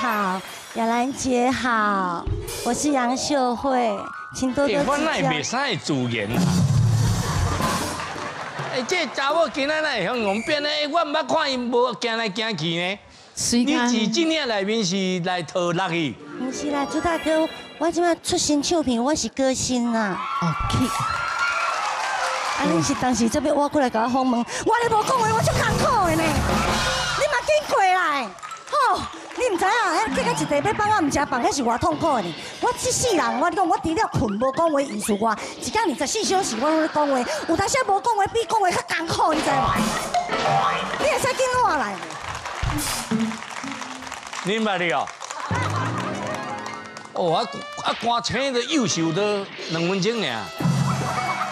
好，雅兰姐好，我是杨秀慧，请多多指我那教。袂使自言啊。哎，这查某今仔来向我们变咧，我毋捌看伊无行来行去呢。你是今天内面是来讨乐去？不是啦，朱大哥，我今麦出新唱片，我是歌星呐。哦，去啊，你是当时这边挖过来甲我访问，我咧无讲话，我足艰苦的呢。你嘛紧过来，吼！你唔知影，迄这个一地要放我唔食饭，迄是偌痛苦的呢。我这世人，我你讲，我除了困无讲话意思我，一天二十四小时我拢咧讲话，有当时无讲话比讲话较艰苦，你知无？你会使紧我来。你捌你哦？哦，啊啊，歌青的优秀的两分钟尔。